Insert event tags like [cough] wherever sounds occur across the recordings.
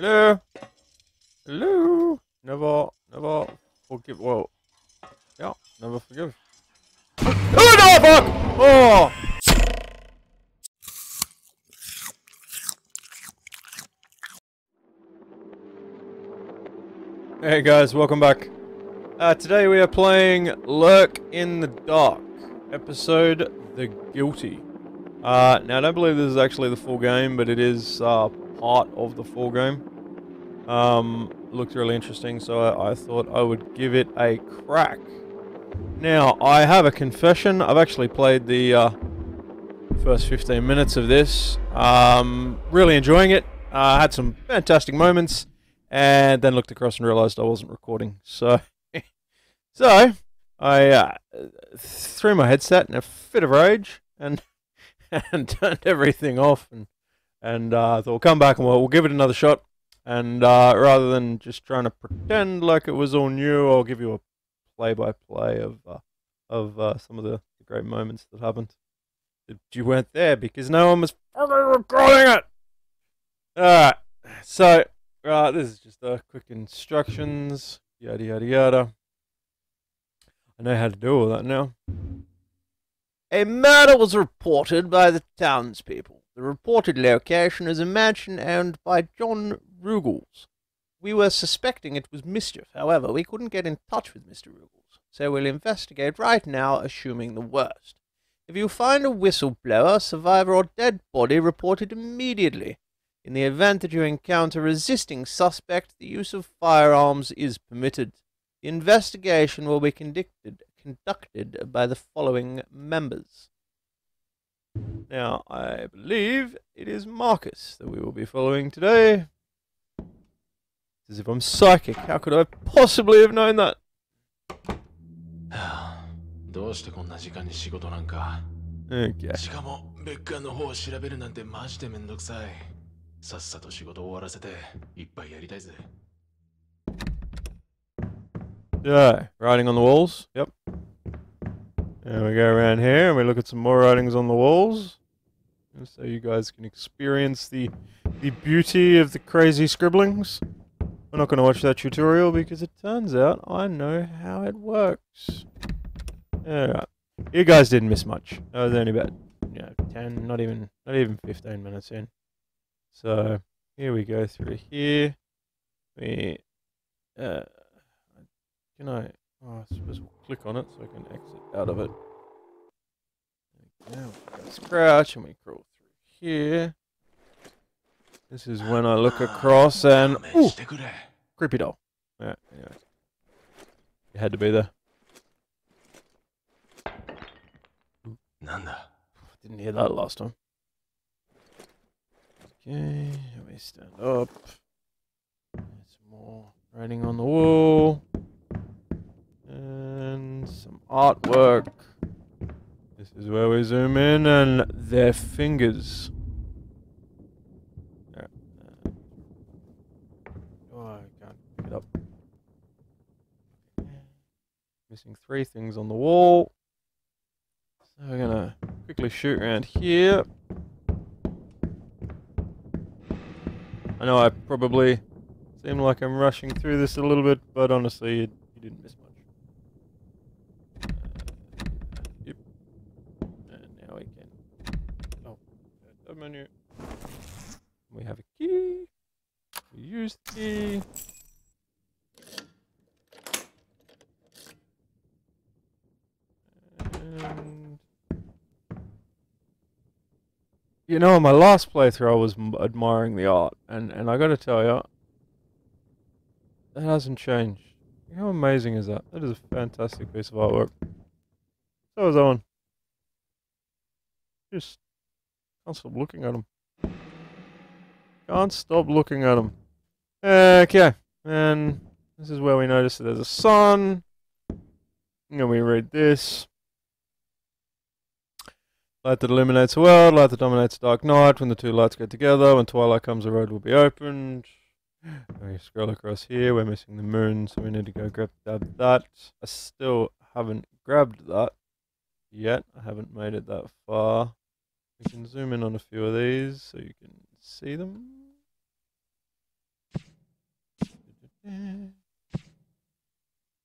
Hello? Hello? Never, never forgive. Well, yeah, never forgive. Oh no, fuck! Oh! Hey guys, welcome back. Uh, today we are playing Lurk in the Dark, episode The Guilty. Uh, now I don't believe this is actually the full game, but it is uh, part of the full game. Um, looked really interesting, so I, I thought I would give it a crack. Now, I have a confession. I've actually played the uh, first 15 minutes of this. Um, really enjoying it. Uh, had some fantastic moments, and then looked across and realized I wasn't recording. [laughs] So, so I uh, threw my headset in a fit of rage and [laughs] and turned everything off and and uh, I thought we'll come back and we'll, we'll give it another shot. And uh, rather than just trying to pretend like it was all new, I'll give you a play-by-play of uh, of uh, some of the, the great moments that happened. You weren't there because no one was recording it. All right, so this is just uh, quick instructions. Yada yada yada. I know how to do all that now. A murder was reported by the townspeople. The reported location is a mansion owned by John Ruggles. We were suspecting it was mischief. However, we couldn't get in touch with Mr. Ruggles, so we'll investigate right now, assuming the worst. If you find a whistleblower, survivor, or dead body, report it immediately. In the event that you encounter a resisting suspect, the use of firearms is permitted. The investigation will be conducted conducted by the following members. Now, I believe it is Marcus that we will be following today. As if I'm psychic. How could I possibly have known that? [sighs] どうしてこんな時間に仕事なんか Okay. しかも別館の方を調べるなんてマジでめんどくさいさっさと仕事終わらせていっぱいやりたいぜ Yeah, writing on the walls. Yep. And we go around here and we look at some more writings on the walls. So you guys can experience the the beauty of the crazy scribblings. We're not going to watch that tutorial because it turns out I know how it works. Alright. You guys didn't miss much. I was only about you know, 10, not even not even 15 minutes in. So here we go through here. We uh can I? Oh, I suppose we'll click on it so I can exit out of it. Now we scratch and we crawl through here. This is when I look across and ooh, creepy doll. Yeah, anyway. It had to be there. Nanda. Didn't hear that last time. Okay, let me stand up. There's more writing on the wall. And some artwork. This is where we zoom in and their fingers. Oh, I can't pick it up. Missing three things on the wall. So we're gonna quickly shoot around here. I know I probably seem like I'm rushing through this a little bit, but honestly, you, you didn't miss much. Uh, yep. And now we can. Oh, tab menu. We have a key. We use the key. And you know, in my last playthrough, I was admiring the art, and and I got to tell you, that hasn't changed. How amazing is that? That is a fantastic piece of artwork. So is one. Just can't stop looking at them. Can't stop looking at them. Okay, and this is where we notice that there's a sun. And we read this. Light that illuminates the world, light that dominates the dark night. When the two lights go together, when twilight comes, the road will be opened. We scroll across here. We're missing the moon, so we need to go grab grab that. I still haven't grabbed that yet. I haven't made it that far. We can zoom in on a few of these so you can see them.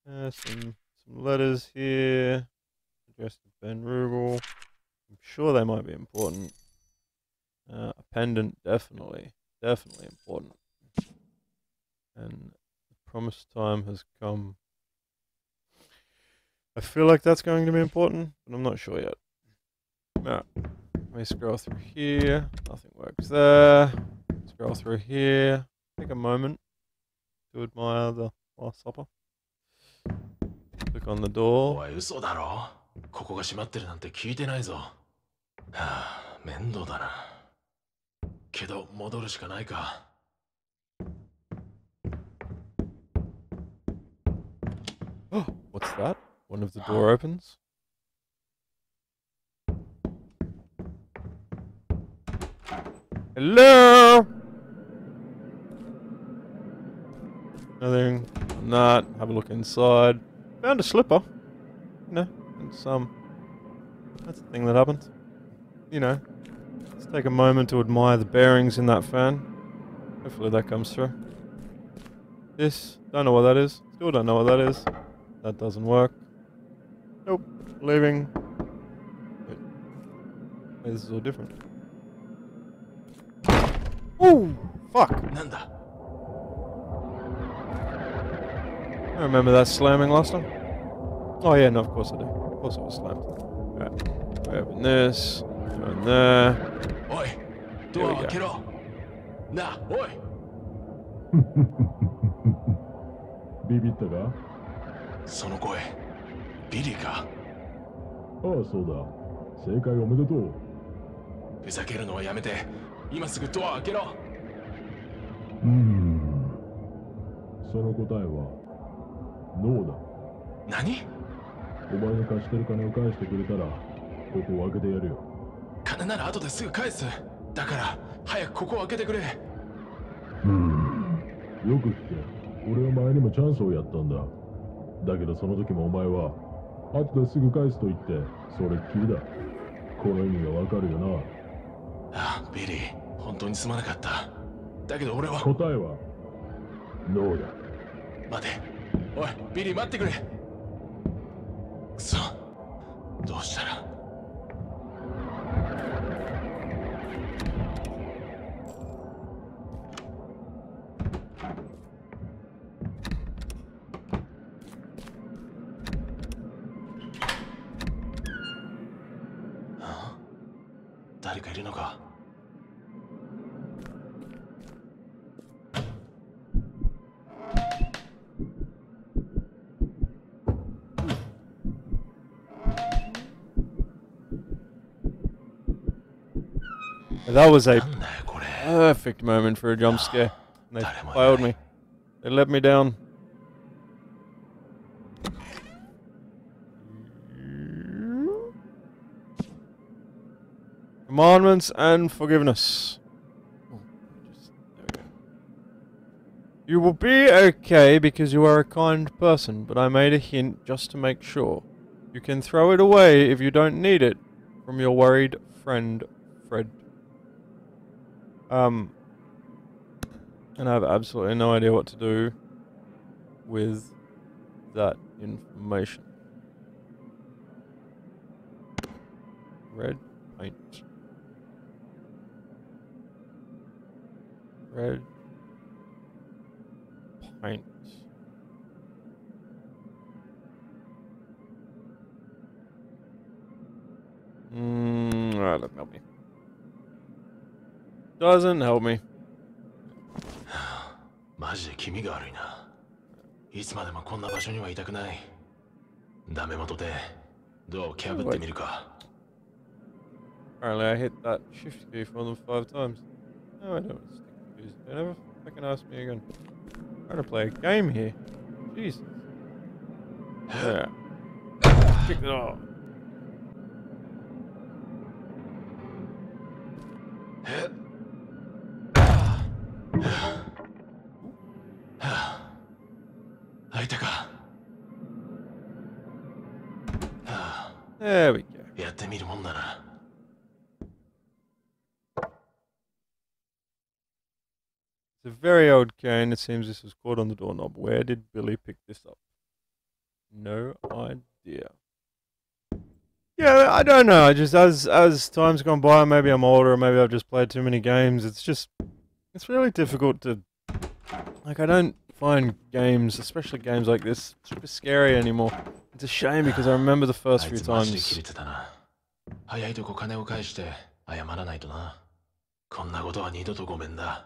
Uh, some some letters here. Addressed to Ben Rubel. I'm sure they might be important. Uh, a pendant, definitely, definitely important. And the promised time has come. I feel like that's going to be important, but I'm not sure yet. Alright, let me scroll through here. Nothing works there. Scroll through here. Take a moment to admire the Last Supper. Click on the door. おい嘘だろここが閉まってるなんて聞いてないぞはあ面倒だなけど戻るしかないか What's [gasps] that? One of the door opens. Hello? Nothing. Not. Have a look inside. Found a slipper. No, it's um. That's a thing that happens. You know. Let's take a moment to admire the bearings in that fan. Hopefully that comes through. This. Don't know what that is. Still don't know what that is. That doesn't work. Nope. Leaving. Wait. Wait, this is all different. Ooh! Fuck! なんだ I remember that slamming last time. Oh yeah, no, of course I do. Of course it was slammed. Alright. We open this. Go in there. おいドアを開けろなあおい[laughs] ビビったかその声ビリーかああそうだ正解おめでとうふざけるのはやめて 今すぐドアを開けろ。うーん。その答えはノーだ。何？お前が貸してる金を返してくれたらここを開けてやるよ。金なら後ですぐ返す。だから早くここを開けてくれ。うーん。よく聞け。俺は前にもチャンスをやったんだ。だけどその時もお前は後ですぐ返すと言ってそれっきりだ。この意味がわかるよなビリー。本当にすまなかった。だけど俺は。答えは？ノーだ？待て。おいビリー待ってくれ。くそどうしたら that was a perfect moment for a jump scare. They failed me. They let me down. Commandments and forgiveness. You will be okay because you are a kind person, but I made a hint just to make sure. You can throw it away if you don't need it from your worried friend, Fred. Um, and I have absolutely no idea what to do with that information. Red paint. Red paint. Mm, doesn't help me. Doesn't help me. [sighs] マジで気味が悪いないつまでもこんな場所にはいたくないダメ元でドアを蹴破ってみるか Apparently, I hit that shift key for them five times. No, I don't. Stick keys. They never fucking ask me again. I'm trying to play a game here. Jesus. [sighs] Yeah. Kick it off. very old cane. It seems this was caught on the doorknob. Where did Billy pick this up? No idea. Yeah, I don't know. I just as as time's gone by, maybe I'm older, or maybe I've just played too many games. It's just it's really difficult to like. I don't find games, especially games like this, super scary anymore. It's a shame because I remember the あ first い few つマジで切 times. れてたな早いとこ金を返して謝らないとなこんなことは二度とごめんだ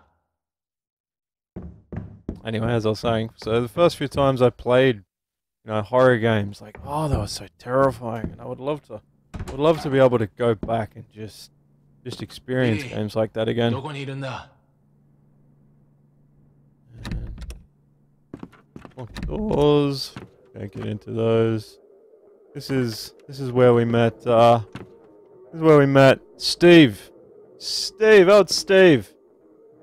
anyway, as I was saying, so the first few times I played, you know, horror games, like, oh, that was so terrifying, and I would love to, would love to be able to go back and just, just experience games like that again. Doors. Can't get into those. This is this is where we met. Uh, this is where we met Steve. Steve, oh, Steve.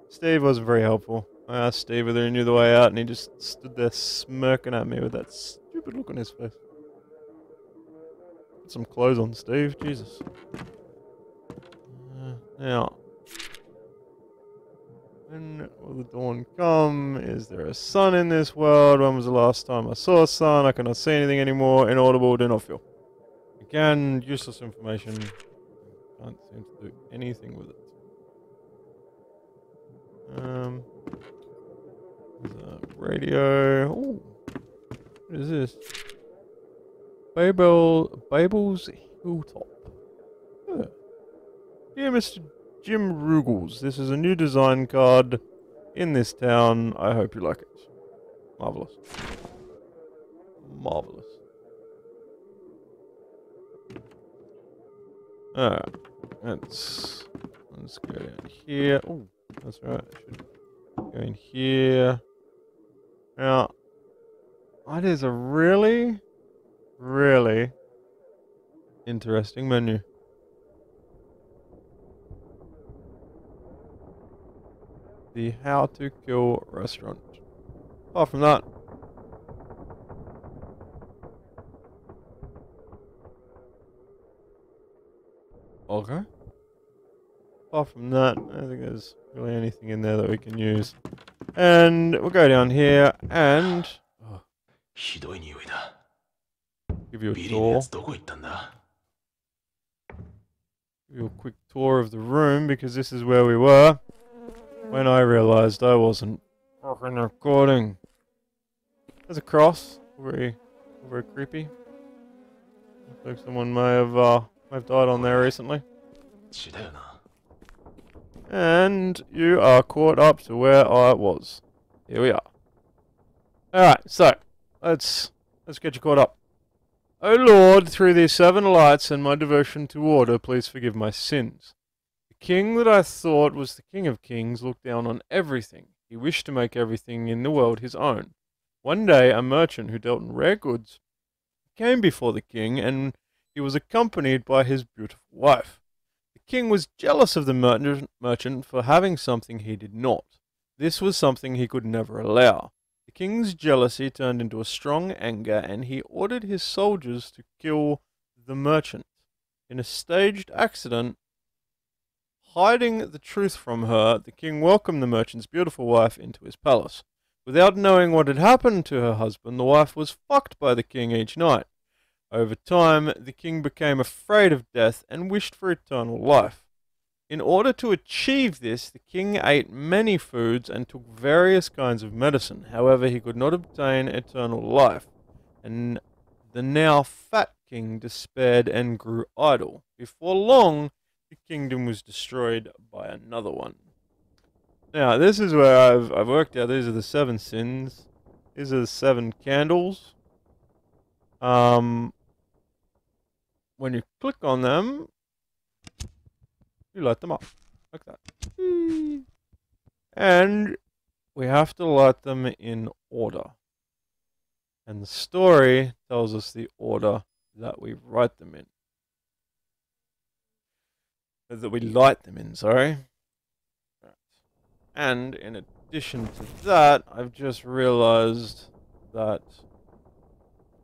Steve wasn't very helpful. I asked Steve whether he knew the way out, and he just stood there smirking at me with that stupid look on his face. Put some clothes on, Steve. Jesus. Uh, now, when will the dawn come? Is there a sun in this world? When was the last time I saw a sun? I cannot see anything anymore. Inaudible, do not feel. Again, useless information. Can't seem to do anything with it. Um, radio. Ooh, what is this? Babel, Babel's Hilltop. Huh. Dear Mr. Jim Ruggles, this is a new design card in this town. I hope you like it. Marvelous. Marvelous. Alright. Let's let's go down here. Oh, that's right. Go in here. Now that is a really, really interesting menu. the How to Kill restaurant. Apart from that, okay. Apart from that, I think there's really anything in there that we can use. And we'll go down here and... Oh, give you a tour. Give you a quick tour of the room because this is where we were when I realised I wasn't fucking recording. There's a cross. Very, very creepy. Looks like someone may have, uh, may have died on there recently. And you are caught up to where I was. Here we are. Alright, so let's let's get you caught up. O Lord, through these seven lights and my devotion to order, please forgive my sins. The king that I thought was the king of kings looked down on everything. He wished to make everything in the world his own. One day a merchant who dealt in rare goods came before the king, and he was accompanied by his beautiful wife. King was jealous of the merchant for having something he did not. This was something he could never allow. The king's jealousy turned into a strong anger, and he ordered his soldiers to kill the merchant. In a staged accident, hiding the truth from her, the king welcomed the merchant's beautiful wife into his palace. Without knowing what had happened to her husband, the wife was fucked by the king each night. Over time, the king became afraid of death and wished for eternal life. In order to achieve this, the king ate many foods and took various kinds of medicine. However, he could not obtain eternal life, and the now fat king despaired and grew idle. Before long, the kingdom was destroyed by another one. Now, this is where I've, I've worked out these are the seven sins. These are the seven candles. Um, when you click on them, you light them up like that. And we have to light them in order. And the story tells us the order that we write them in. That we light them in, sorry. Right. And in addition to that, I've just realized that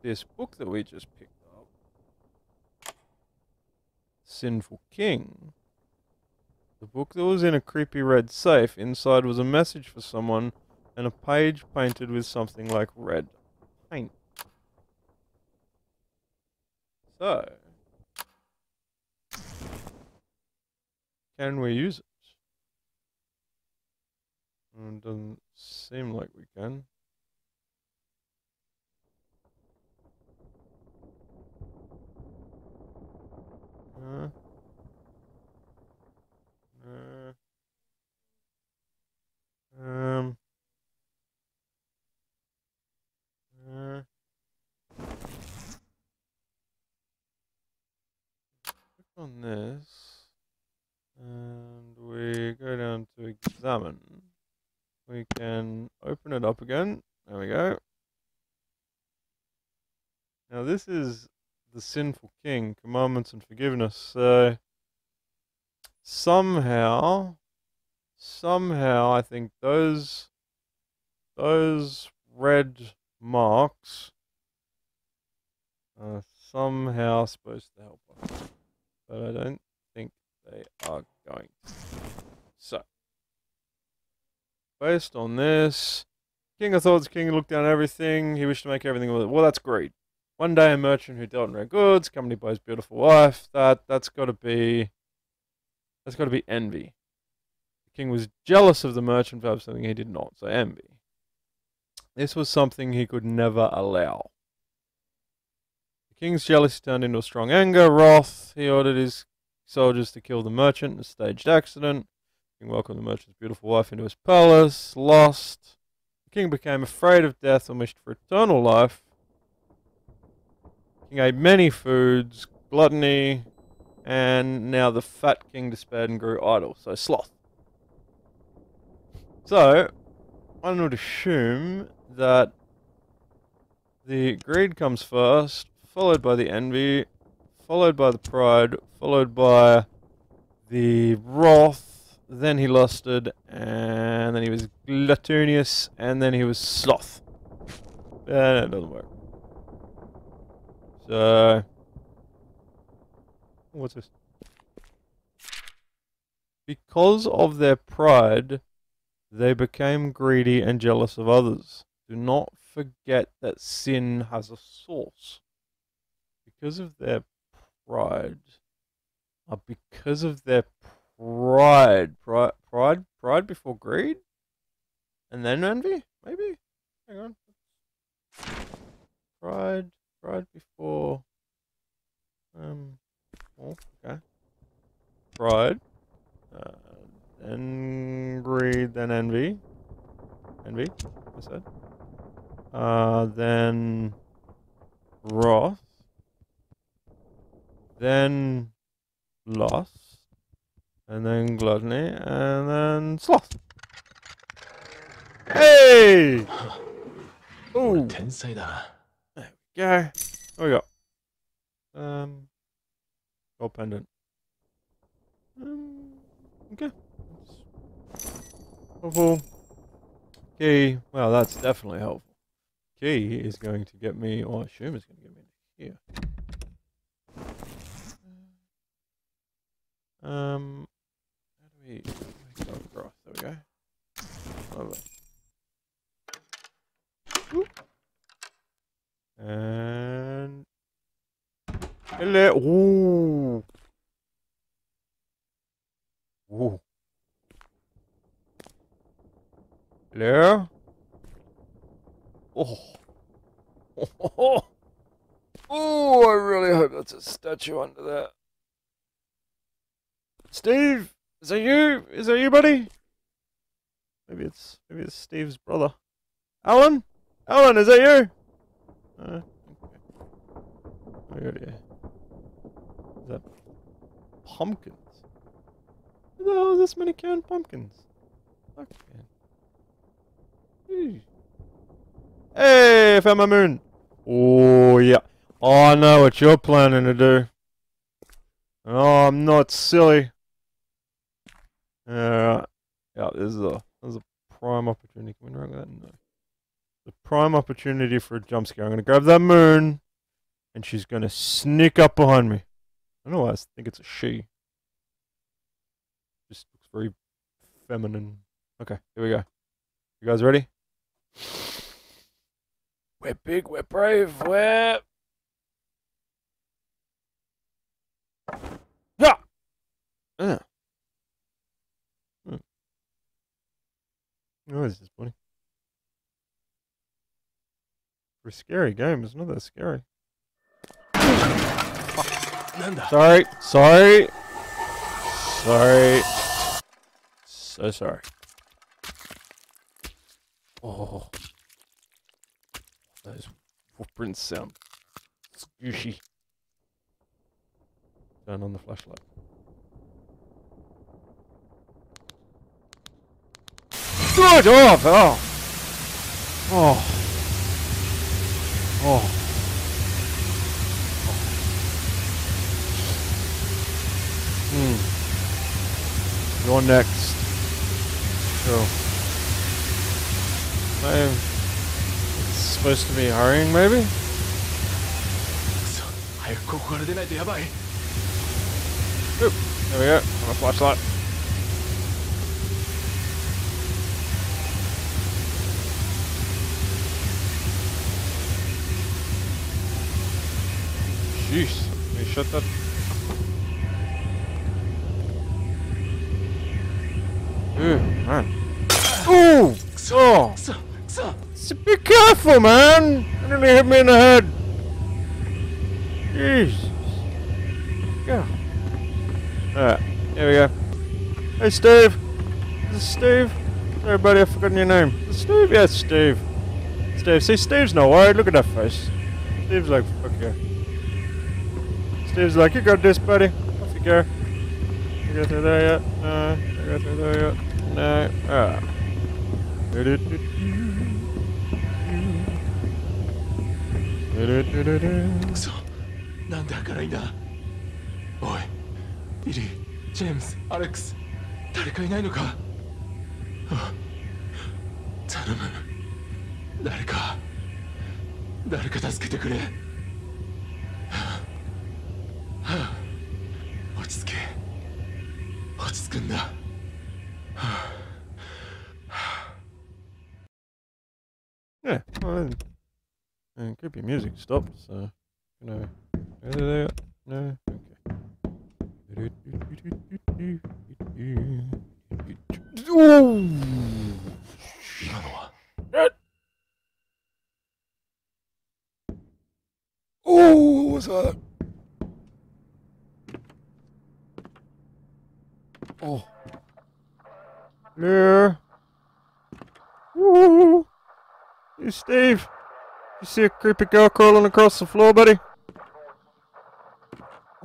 this book that we just picked up, Sinful King, The book that was in a creepy red safe. Inside was a message for someone and a page painted with something like red paint. So, can we use it? Mm, doesn't seem like we can. Uh, on this, and we go down to examine. We can open it up again. There we go. Now this is the sinful king, commandments and forgiveness. So somehow, somehow, I think those those red marks are somehow supposed to help us, but I don't think they are going. to. So, based on this, King of Thoughts, King looked down everything. He wished to make everything. Well, that's greed. One day, a merchant who dealt in rare goods, accompanied by his beautiful wife. That that's got to be. That's got to be envy. The king was jealous of the merchant for something he did not, so envy. This was something he could never allow. The king's jealousy turned into a strong anger, wrath. He ordered his soldiers to kill the merchant in a staged accident. The king welcomed the merchant's beautiful wife into his palace, lost. The king became afraid of death and wished for eternal life. King ate many foods, gluttony, and now the fat king despaired and grew idle, so sloth. So, one would assume that the greed comes first, followed by the envy, followed by the pride, followed by the wrath, then he lusted, and then he was gluttonous, and then he was sloth. Eh, and it doesn't work. So, what's this? Because of their pride, they became greedy and jealous of others. Do not forget that sin has a source. Because of their pride, uh, because of their pride, pride, pride, pride before greed, and then envy, maybe. Hang on. Pride, Fried before. Um. Oh, okay. Fried. Uh, angry, then envy. Envy, I said. Uh, then wrath. Then loss. And then gluttony. And then sloth. Hey! [gasps] Oh! Yeah. What we got? Um, gold pendant. Um, okay. Helpful. Key. Well, that's definitely helpful. Key is going to get me, or I assume it's going to get me here. Um, how do we, how do we go across? There we go. Lovely. And hello. Ooh. Ooh. Hello. Oh. [laughs] Oh. Oh, I really hope that's a statue under there. Steve, is that you? Is that you, buddy? Maybe it's maybe it's Steve's brother. Alan? Alan, is that you? Uh, okay. Where. Is that pumpkins? Where the hell is this many canned pumpkins? Fuck, man. Hey, I found my moon. Oh, yeah. Oh, I know what you're planning to do. Oh, I'm not silly. Yeah, yeah. This is a this is a prime opportunity. Can we wrong with that? No. Prime opportunity for a jump scare. I'm gonna grab that moon, and she's gonna sneak up behind me. I don't know why I think it's a she. Just looks very feminine. Okay, here we go. You guys ready? We're big, we're brave, we're. Yeah! Yeah. Oh, this is funny for a scary game. It's not that scary. Sorry. Sorry. Sorry. So sorry. Oh. Those footprints sound squishy. Turn on the flashlight. Good off! Oh! Oh! oh. Hmm. You're next. Go. I It's supposed to be hurrying, maybe? くそ早くここから出ないとやばい There we go. On a flashlight. Jeez, we shut that Ooh, man. Ooh! Oh! So be careful, man! It nearly hit me in the head. Jeez. Yeah. Alright, here we go. Hey, Steve! Is Steve? Sorry, buddy, I've forgotten your name. Steve? Yes, Steve. Steve. See, Steve's not worried. Look at that face. Steve's like, fuck yeah. Steve's like, you got this, buddy. Off you go. You got through there yet? No. You got through there yet? No. Alright. Do-do-do-do-do. くそなんで開かないんだおいビリージェームズアレックス誰かいないのかあ頼む誰か誰か助けてくれ Yeah, well, and creepy music stopped, so you know. No, no, okay. Oh, oh, what? Oh. Yeah. Woo. Hey, Steve. You see a creepy girl crawling across the floor, buddy?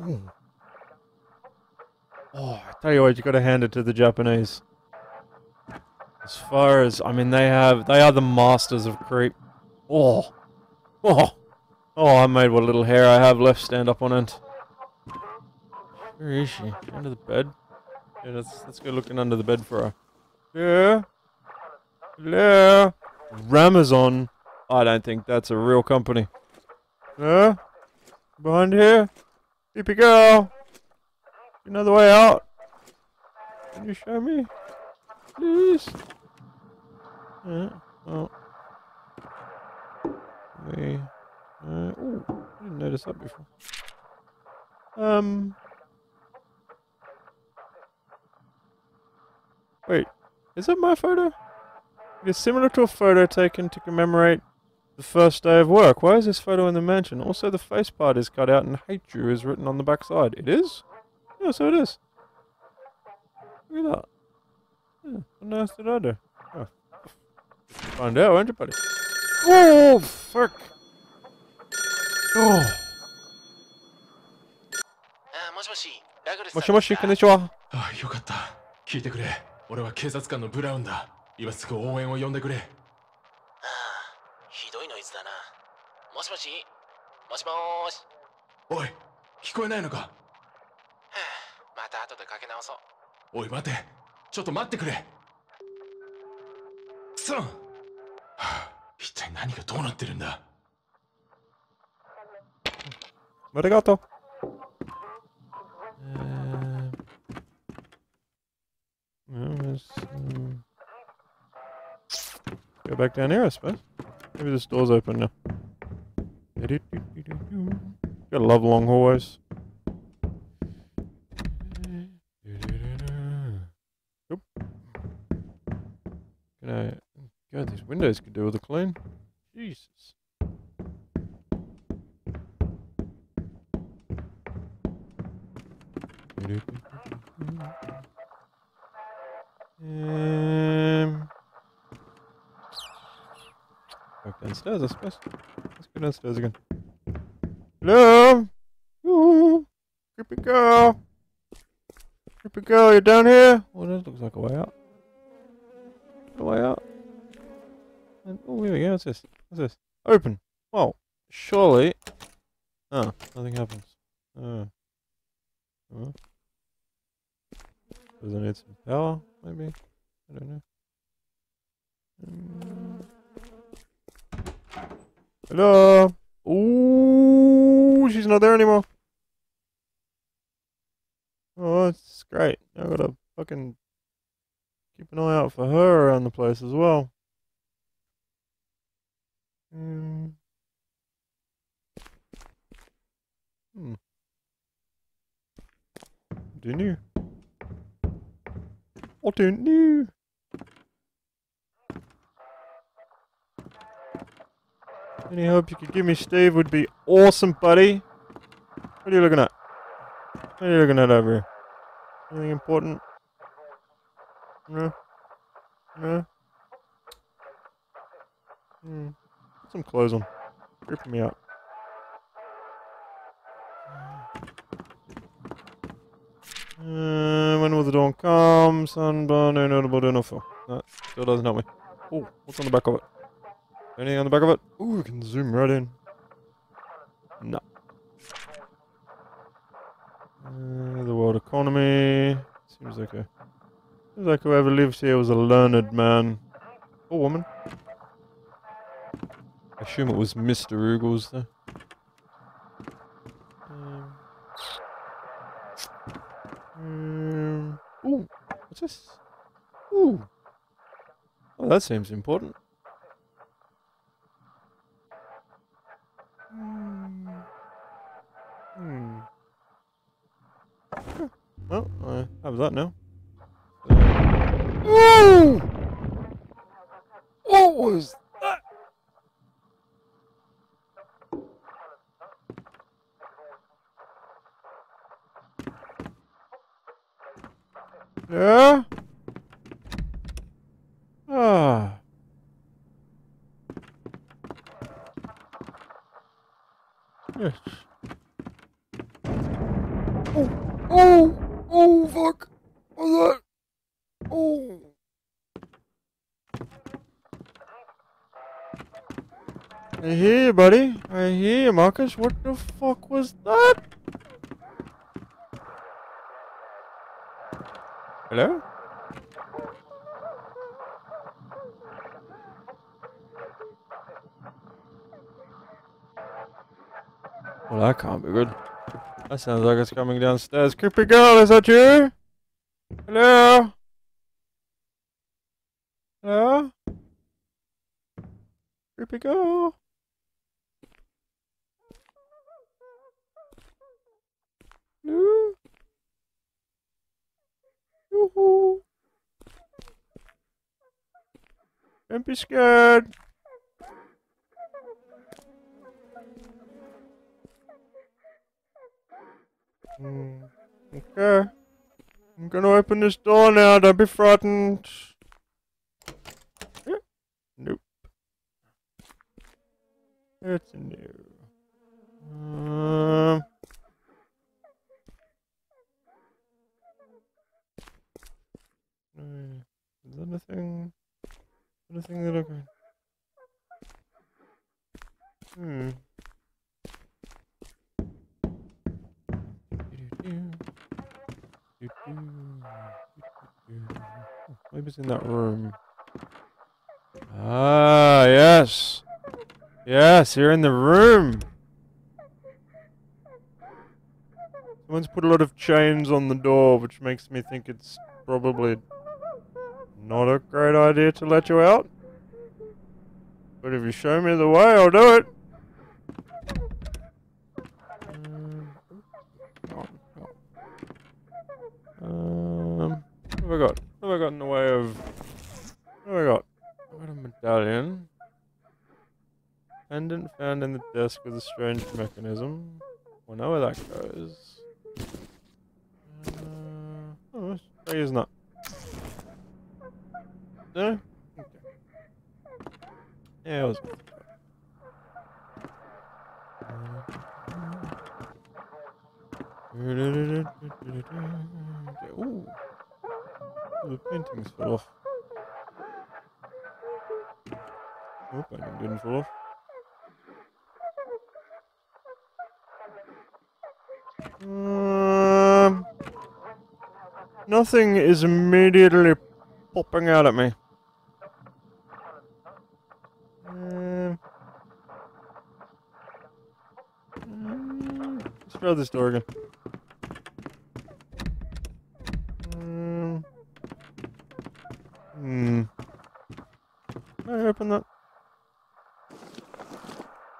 Oh. Oh, I tell you what, you gotta hand it to the Japanese. As far as, I mean, they have, they are the masters of creep. Oh. Oh. Oh, I made what little hair I have left stand up on end. Where is she? Under the bed? Yeah, let's, let's go looking under the bed for her. Yeah? Hello? Ramazon. I don't think that's a real company. Yeah? Behind here? Creepy girl. Another way out. Can you show me? Please? Yeah, well. We. Uh, oh, I didn't notice that before. Um. Wait, is that my photo? It is similar to a photo taken to commemorate the first day of work. Why is this photo in the mansion? Also, the face part is cut out and hate you is written on the back side. It is? Yeah, so it is. Look at that. Yeah, what on earth did I do? Oh. Find out, won't you, buddy? Oh, fuck. Oh. あもしもしラグルスもしもし、こんにちは。ああよかった聞いてくれ 俺は警察官のブラウンだ。今すぐ応援を呼んでくれ。ああひどいノイズだな。もしもし？もしもーし？おい聞こえないのか？はあまた後でかけ直そう。おい待て。ちょっと待ってくれ。くそはあ一体何がどうなってるんだ？ありがとう。えー Let's, um, go back down here, I suppose. Maybe this door's open now. Gotta love long hallways. Oop. Gonna, God, these windows could do with a clean. Jesus. Um, I suppose. Let's go downstairs again. Hello? Ooh, creepy girl. Creepy girl, you're down here? Oh, that looks like a way out. A way out. And, oh, here we go. What's this? What's this? Open. Well, surely. Oh, nothing happens. Oh. Oh. Does it need some power? Maybe? I don't know. Mm. Hello? Ooh, she's not there anymore. Oh, it's great. I gotta fucking keep an eye out for her around the place as well. Mm. Hmm. Continue. Continue. Any help you could give me, Steve, would be awesome, buddy. What are you looking at? What are you looking at over here? Anything important? No? No? Hmm. Put some clothes on. Creeping me out. Uh, when will the dawn come? Sunburn, no notable do no fill. That still doesn't help me. Oh, what's on the back of it? Anything on the back of it? Ooh, we can zoom right in. No. Uh, the world economy. Seems like a seems like whoever lives here was a learned man. Or woman. I assume it was Mr. Oogles though. Um, um, ooh, what's this? Ooh. Oh, that seems important. Hmm. Hmm. Well, I have that now. Uh, Ooh! What was that? Yeah? Ah. Yes. Oh, oh, oh, fuck. What's that? Oh. I hear you, buddy. I hear you, Marcus. What the fuck was that? Hello? Well, that can't be good. That sounds like it's coming downstairs. Creepy girl, is that you? Hello? Hello? Creepy girl? No? Yoo-hoo. Don't be scared. Hmm. Okay. I'm gonna open this door now, don't be frightened. Nope. It's a no. Um. uh, Is that a thing? Can... Hmm. Maybe it's in that room. Ah, yes. Yes, you're in the room. Someone's put a lot of chains on the door, which makes me think it's probably not a great idea to let you out. But if you show me the way, I'll do it. Um, what have I got? What have I got in the way of? What have I got? I got a medallion. Pendant found in the desk with a strange mechanism. I know where that goes. Uh, oh, I not. Yeah, it was. Ooh. The paintings fell off. Didn't fall off. Um, nothing is immediately popping out at me. Um, this door again. Hmm. Can I open that?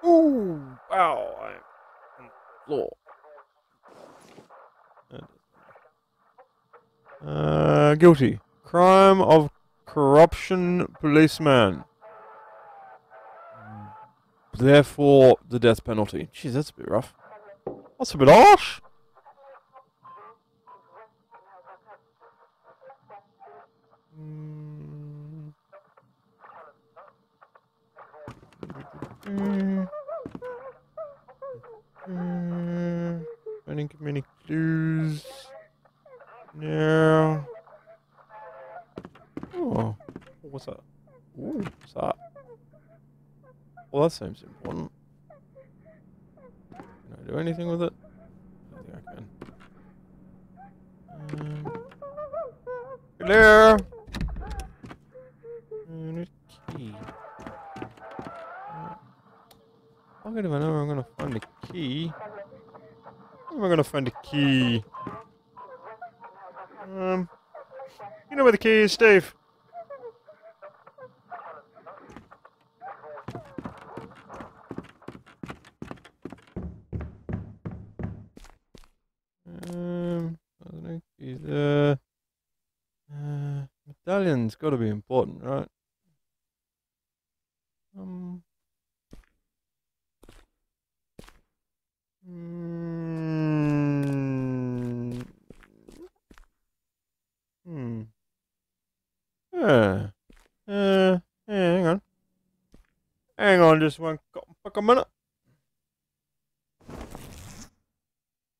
Ooh! Wow! I'm on the floor. Uh, guilty. Crime of corruption policeman. Therefore, the death penalty. Jeez, that's a bit rough. Harsh. Mm. Mm. Mm. I didn't give me any clues. No. Oh, what's that? Ooh, what's that? Well, that seems important. Anything with it? I think I can. Um, need a key. How good if I know where I'm gonna find a key? Where am I gonna find a key? Um, you know where the key is, Steve? Um, I don't know. Keys there. Uh, medallion's got to be important, right? Um. Mm, Hmm. Uh, yeah, hang on. Hang on just one fucking minute.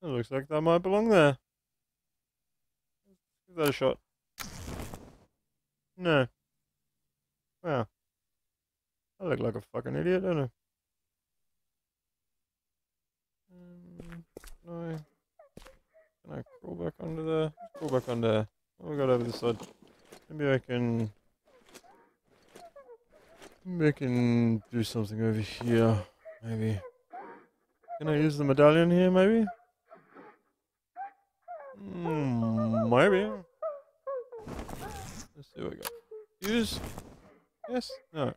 It looks like that might belong there. Give that a shot. No. Wow. I look like a fucking idiot, don't I? Um. Can I crawl back under there? Crawl back under. Oh, we got over this side. Maybe I can... Maybe I can do something over here. Maybe. Can I use the medallion here, maybe? Hmm, maybe. What we go. Use? Yes? No.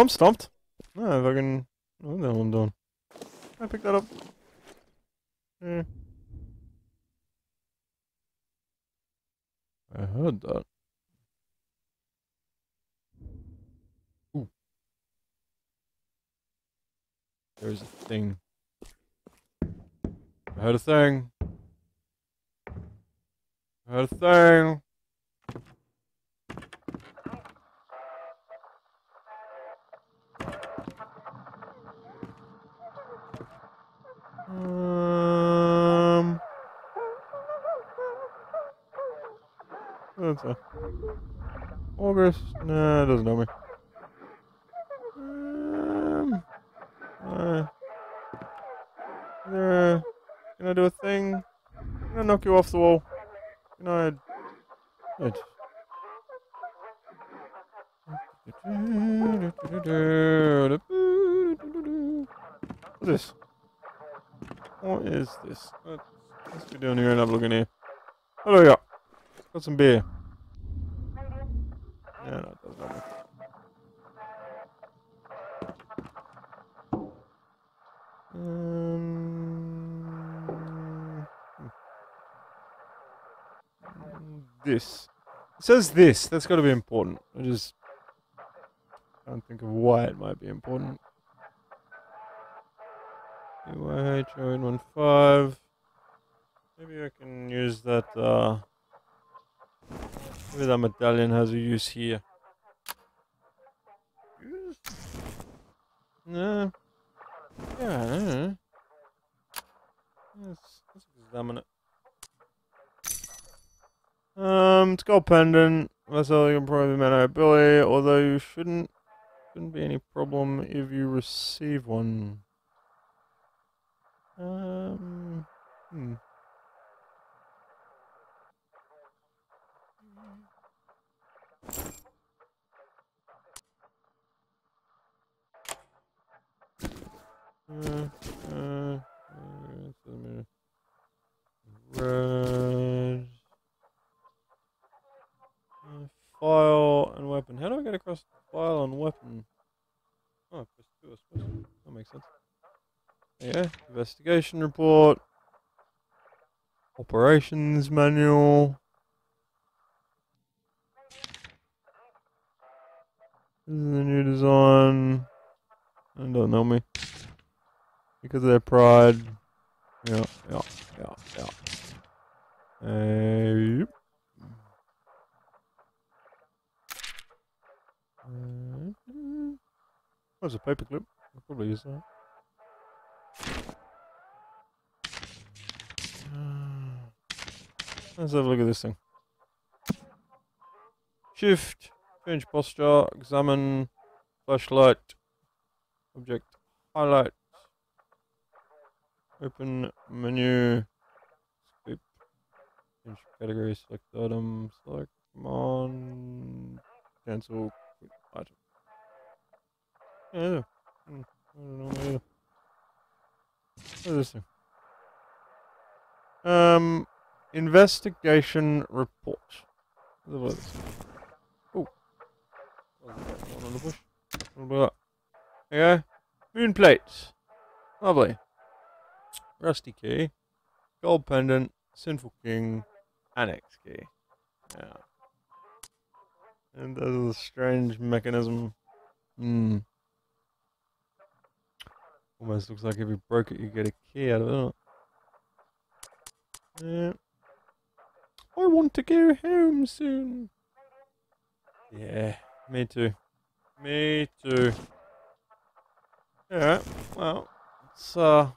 I'm stumped. Oh, if I can. What the hell I'm doing? I pick that up? Mm. I heard that. Ooh. There's a thing. I heard a thing. I heard a thing. Um. That's a August. Nah, it doesn't know me. Um. Uh, uh, can I do a thing? Can I knock you off the wall? Can I? Good. What's this? What is this? Let's, let's go down here and have a look in here. What do we got? Got some beer. No, it doesn't me. Um, hmm. this. It says this. That's got to be important. I just can't think of why it might be important. UIH 0815. Maybe I can use that. Uh, maybe that medallion has a use here. No. Yeah, I know. Let's, let's examine it. Um, it's gold pendant. That's all you can probably man ability, although you shouldn't shouldn't be any problem if you receive one. Um, hmm. Uh, uh, red. Uh, file and weapon. How do I get across file and weapon? Oh, press two, I suppose. That makes sense. Yeah, investigation report. Operations manual. This is the new design. I don't know me. Because of their pride. Yeah, yeah, yeah, yeah. Uh, yep. Uh, What's a paperclip? I'll probably use that. Let's have a look at this thing. Shift, change posture, examine, flashlight, object, highlight, open menu, skip, change category, select item, select command, cancel, item. Yeah, hmm, I don't know. Um, investigation report. What is this? Oh. One. Moon plates. Lovely. Rusty key. Gold pendant. Sinful king. Annex key. Yeah. And there's a strange mechanism. Hmm. Almost looks like if you broke it, you get a key out of it. Yeah. I want to go home soon. Yeah, me too. Me too. Alright, well, it's, uh...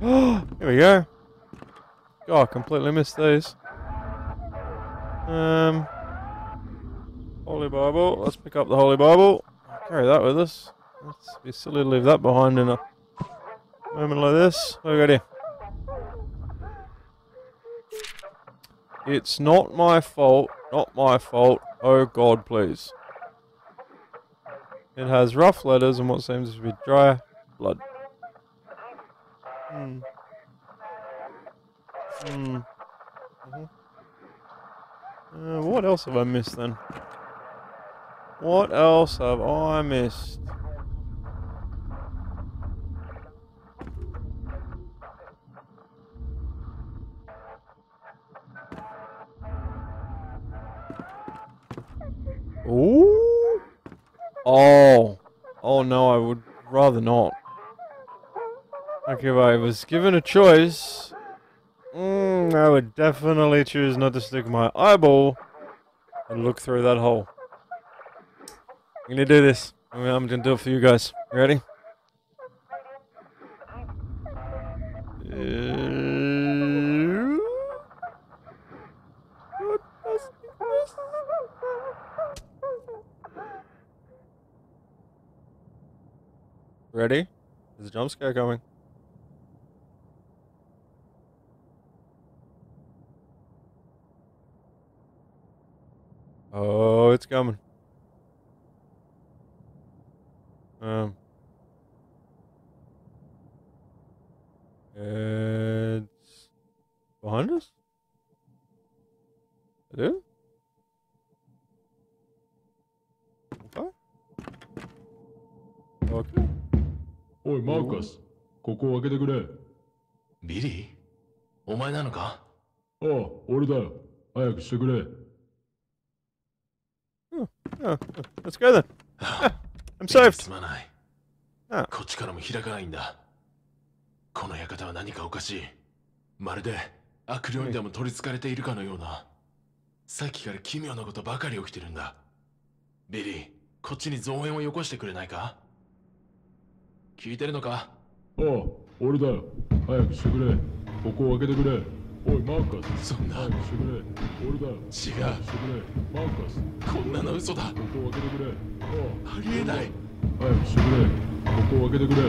[gasps] Here we go. I completely missed these. Um, Holy Bible. Let's pick up the Holy Bible. Carry that with us. Let's be silly to leave that behind in a moment like this. What we got here? It's not my fault. Not my fault. Oh God, please. It has rough letters and what seems to be dry blood. Hmm. Hmm. Mm -hmm. Uh, what else have I missed then? What else have I missed? Ooh. Oh. Oh no, I would rather not. Okay, if I was given a choice, Mm, I would definitely choose not to stick my eyeball and look through that hole. I'm gonna do this. I'm gonna, do it for you guys. You ready? Ready? There's a jump scare coming. Oh, it's coming. Um. It's behind us? It is? Okay. Okay. おいマーカスここを開けてくれあビリーお前なのかあ俺だよ早くしてくれ Oh, let's go then. [sighs] I'm saved. すまないあこっちからも開かないんだ。この館は何かおかしい。まるで悪霊にでも取り憑かれているかのような。さっきから奇妙なことばかり起きてるんだ。ビリーこっちに増援をよこしてくれないか？聞いてるのか？ああ俺だよ。早くしてくれ。ここを開けてくれおいマーカス。そんな。早くしてくれ。俺だ。よ違う。早くしてくれ。マーカス。こんなの嘘だ。ここを開けてくれ。ああ。りえない。あ早くしてくれ。ここを開けてくれ。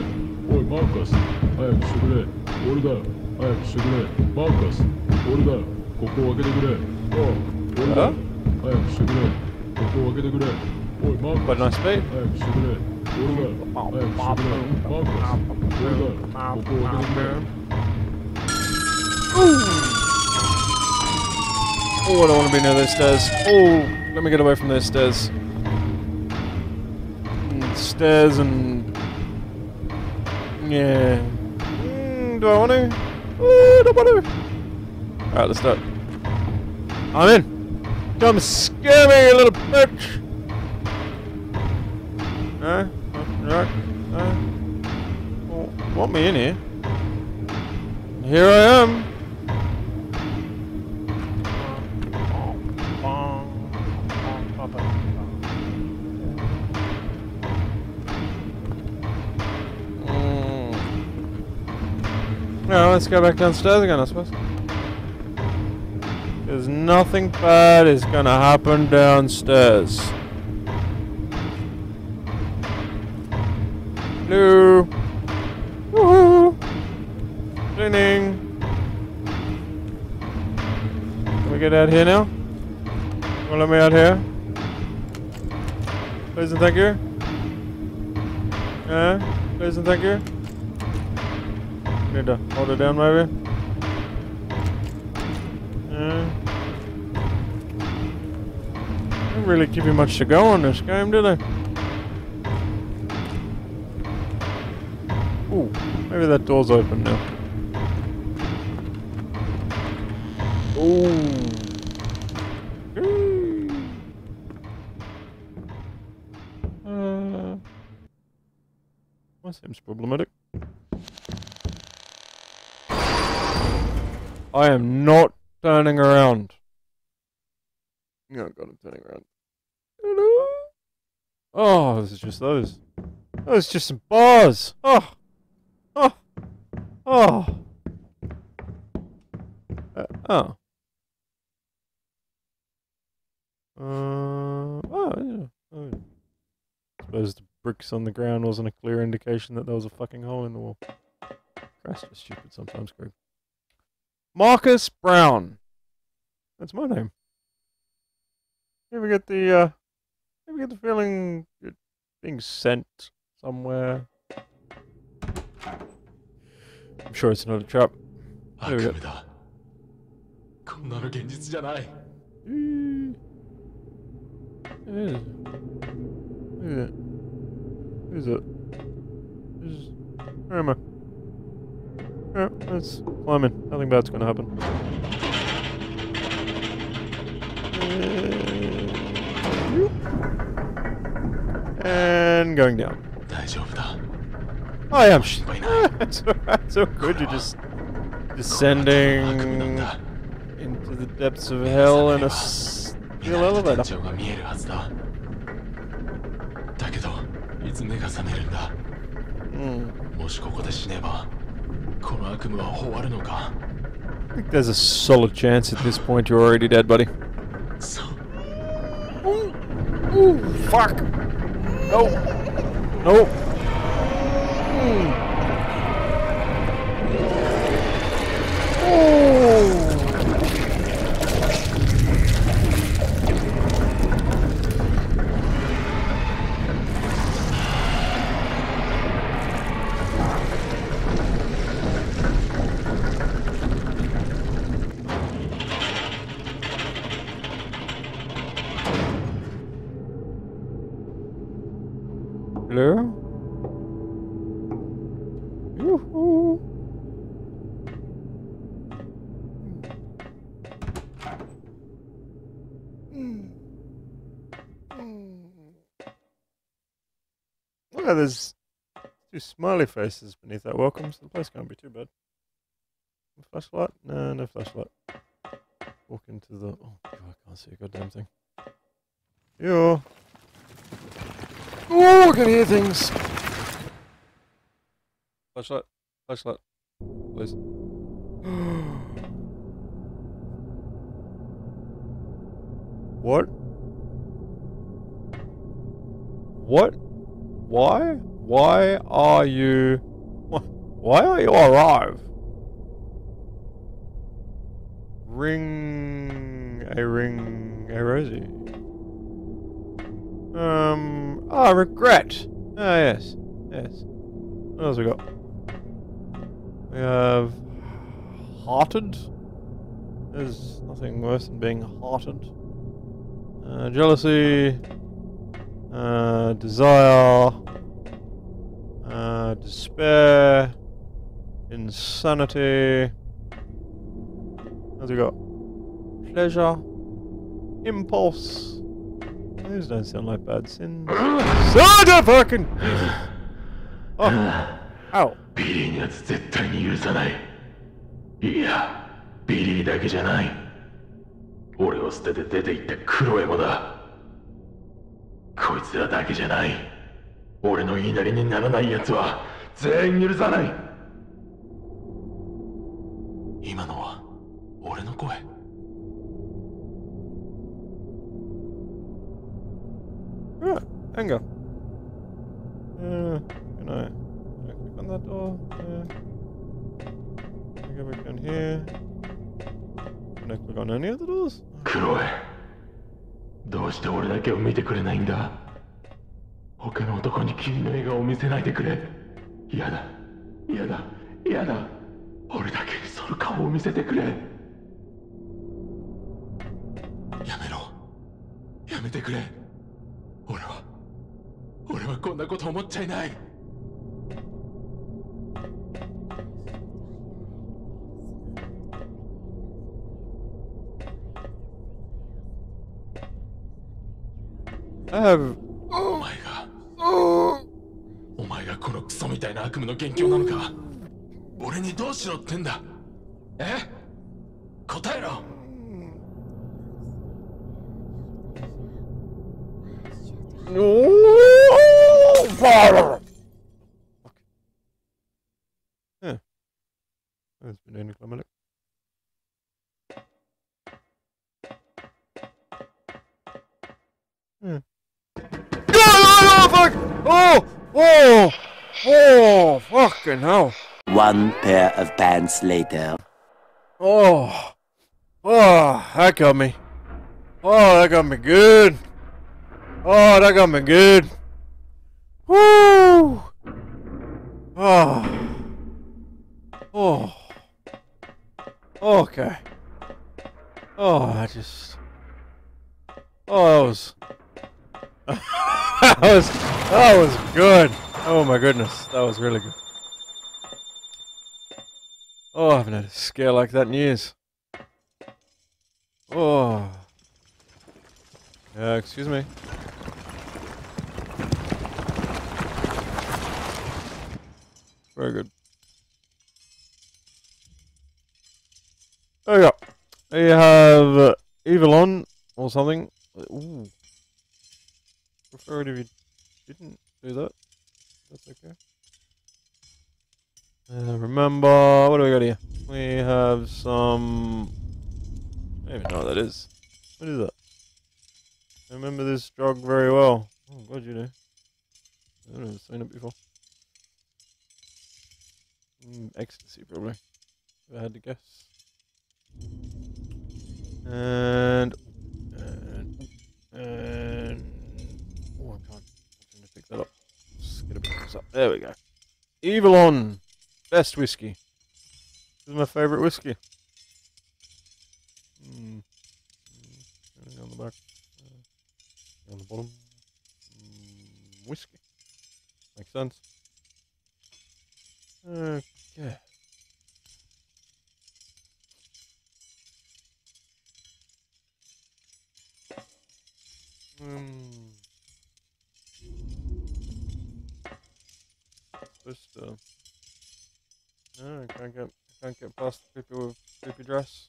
おいマーカス。早くしてくれ。俺だ。よ早くしてくれ。マーカス。俺だ。よここを開けてくれ。ああ。俺だ。よ早くしてくれ。ここを開けてくれ。おいマーカス.早くしてくれ。俺だ。よ早くしてくれ。マーカス。俺だ。よここを開けてくれ Oh, I don't want to be near those stairs. Oh, let me get away from those stairs. Mm, Stairs and. Yeah. Mm, do I want to? Oh, don't want to. Alright, let's it. I'm in. Come scare me, you little bitch! No? Right? Oh, want me in here? Here I am. Let's go back downstairs again, I suppose. Because nothing bad is gonna happen downstairs. Hello. Woohoo. Cleaning. Can we get out here now? Well, let me out here. Please and thank you. Yeah, please and thank you. Need to hold it down maybe. Yeah. Don't really give you much to go on this game, do they? Ooh, maybe that door's open now. Ooh. Uh, that seems problematic. I am not turning around. Oh god, I'm turning around. Hello? Oh, this is just those. Oh, it's just some bars. Oh. Oh. Oh. Uh, oh. Uh, oh, yeah. Oh. Suppose the bricks on the ground wasn't a clear indication that there was a fucking hole in the wall. Christ, you're stupid sometimes, Greg. Marcus Brown. That's my name. You ever get the, uh, ever get the feeling you're being sent somewhere? I'm sure it's not a trap. 悪夢だこんなの現実じゃない Mm. It is. Look at that. What is it? Is, where am I? Yeah, let's climb in. Nothing bad's gonna happen. And going down. 大丈夫だ I am. [laughs] Sh- 心配ない it's alright, so good. You're just 悪夢なん descending だ into the depths of hell in a s- Real 南の elevator. 天井が見えるはずだだけどいつ目が覚めるんだ Hmm. もしここで死ねば I think there's a solid chance at this point you're already dead, buddy. そう Ooh, fuck. No. No. Hmm. Hello? Smiley faces beneath that welcome, so the place can't be too bad. Flashlight? No, no flashlight. Walk into the. Oh, God, I can't see a goddamn thing. Yo. Oh, I can hear things. Flashlight. Flashlight. Please. [gasps] what? What? Why? Why are you? wh- Why are you alive? Ring a ring a rosy. Um. Ah, regret. Ah, yes, yes. What else we got? We have hearted. There's nothing worse than being hearted. Uh, jealousy. Uh, desire. Uh, despair. Insanity. What's we got? Pleasure. Impulse. Those don't sound like bad sins. Son of fucking Jesus! Oh, ow. ビリーには絶対に許さないいやビリーだけじゃない俺を捨てて出て行ったクロエもだこいつらだけじゃない俺の言いなりにならない奴は全員許さない今のは俺の声 Ah, anger. Uh, can I click on that door? Uh, I go back down here? Can I click on any of? クロエどうして俺だけを見てくれないんだ他の男に君の笑顔を見せないでくれ。嫌だ。嫌だ。嫌だ。俺だけにその顔を見せてくれ。やめろ。やめてくれ。俺は俺はこんなこと思っちゃいない。I have. お前がお前がこのクソみたいな悪夢の元凶なのか俺にどうしろってんだえ答えろ No! Father! Fuck. Yeah. That's been anticlimactic. Yeah. Oh, fuck! Oh! Oh! Oh! Fucking hell! One pair of pants later. Oh! Oh! That got me. Oh, that got me good. Oh, that got me good. Woo! Oh. Oh. Okay. Oh, I just. Oh, that was. [laughs] that was. That was good. Oh my goodness, that was really good. Oh, I haven't had a scare like that in years. Oh. Uh, excuse me. Very good. There we go. We have uh, Evelyn or something. Ooh. Prefer it if you didn't do that. That's okay. Uh, remember, what do we got here? We have some. I don't even know what that is. What is that? I remember this drug very well. Oh, God, you do. I've never seen it before. Mm, ecstasy, probably. If I had to guess. And. And. And. Oh, I'm trying, Just get a bit this up. There we go. Evilon! Best whiskey. This is my favourite whiskey. Mm. Mm. On the back. Uh, on the bottom. Mm. Whiskey. Makes sense. Okay. Past creepy creepy dress.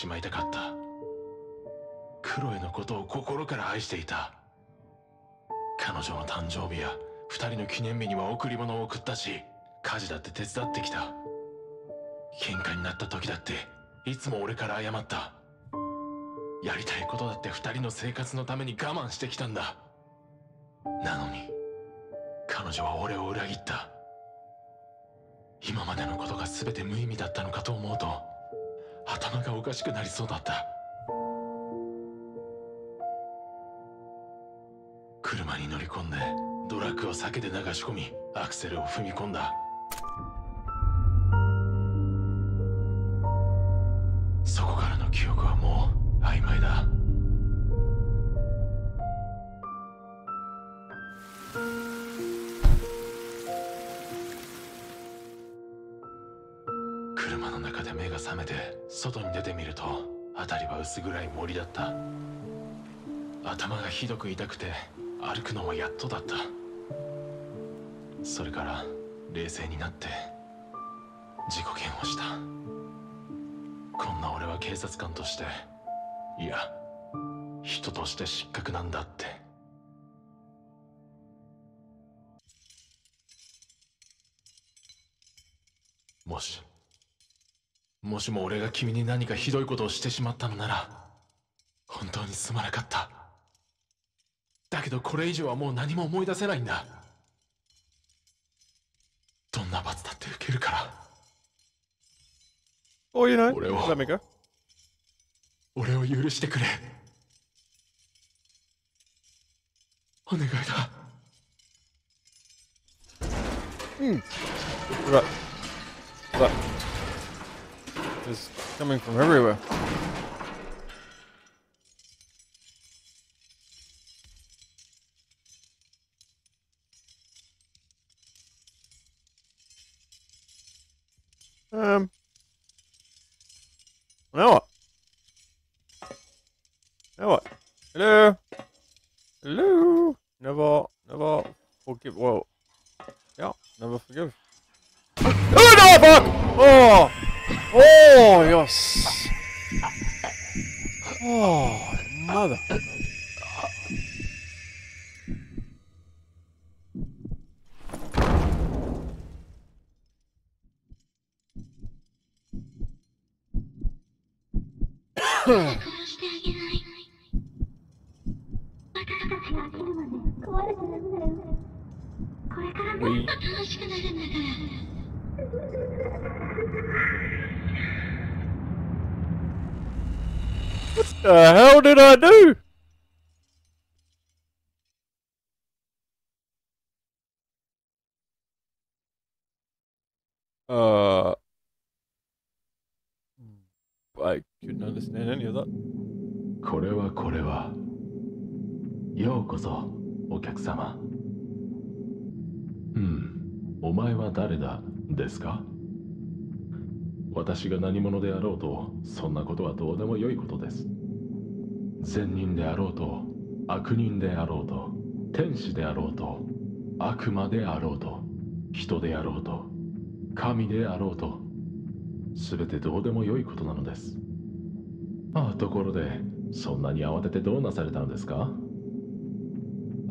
しまいたかった。クロエのことを心から愛していた。彼女の誕生日や二人の記念日には贈り物を送ったし家事だって手伝ってきた。喧嘩になった時だっていつも俺から謝った。やりたいことだって二人の生活のために我慢してきたんだ。なのに彼女は俺を裏切った。今までのことが全て無意味だったのかと思うと頭がおかしくなりそうだった。車に乗り込んでドラッグを避けて流し込みアクセルを踏み込んだ。そこからの記憶はもう曖昧だ。薄暗い森だった。頭がひどく痛くて歩くのもやっとだった。それから冷静になって自己嫌悪した。こんな俺は警察官としていや人として失格なんだって。もしも俺が君に何かひどいことをしてしまったのなら本当にすまなかった。だけどこれ以上はもう何も思い出せないんだ。どんな罰だって受けるから。Oh, you know, Whatever. let me go. 俺を許してくれ。お願いだ。Right. That is coming from everywhere. Um. Now what? Now what? Hello? Hello? Never, never forgive. Well, yeah, never forgive. Oh no, fuck! Oh! おーよしおーまだ。これからもっと楽しくなるんだから。What the hell did I do? Uh, I couldn't understand any of that. これはこれはようこそお客様うんお前は誰だですか 私が何者であろうとそんなことはどうでもよいことです。善人であろうと悪人であろうと天使であろうと悪魔であろうと人であろうと神であろうと全てどうでもよいことなのです。ああところでそんなに慌ててどうなされたのですか？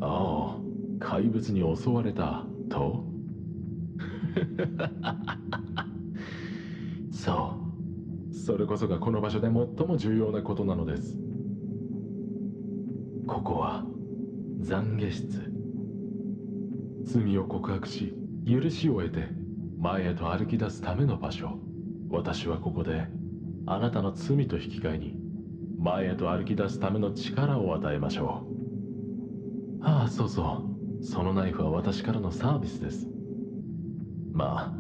ああ怪物に襲われたと？[laughs] そう。それこそがこの場所で最も重要なことなのです。ここは懺悔室。罪を告白し許しを得て前へと歩き出すための場所。私はここであなたの罪と引き換えに前へと歩き出すための力を与えましょう。ああそうそう。そのナイフは私からのサービスです。まあ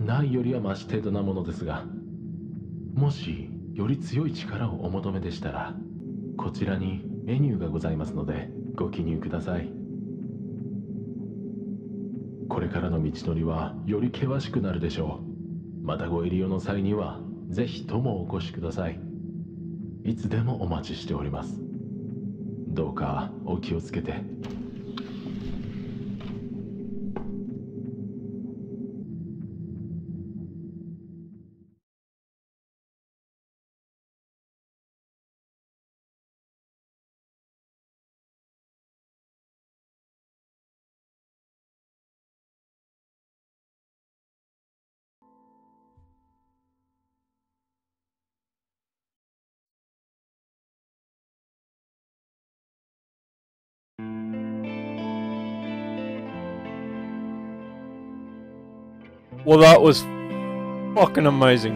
ないよりはマシ程度なものですがもしより強い力をお求めでしたらこちらにメニューがございますのでご記入ください。これからの道のりはより険しくなるでしょう。またご入り用の際にはぜひともお越しください。いつでもお待ちしております。どうかお気をつけて。Well, that was fucking amazing.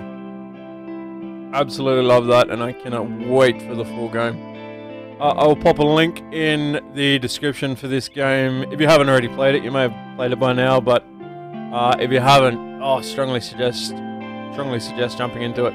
Absolutely love that, and I cannot wait for the full game. Uh, I will pop a link in the description for this game. If you haven't already played it, you may have played it by now, but uh, if you haven't, oh, strongly suggest, strongly suggest jumping into it.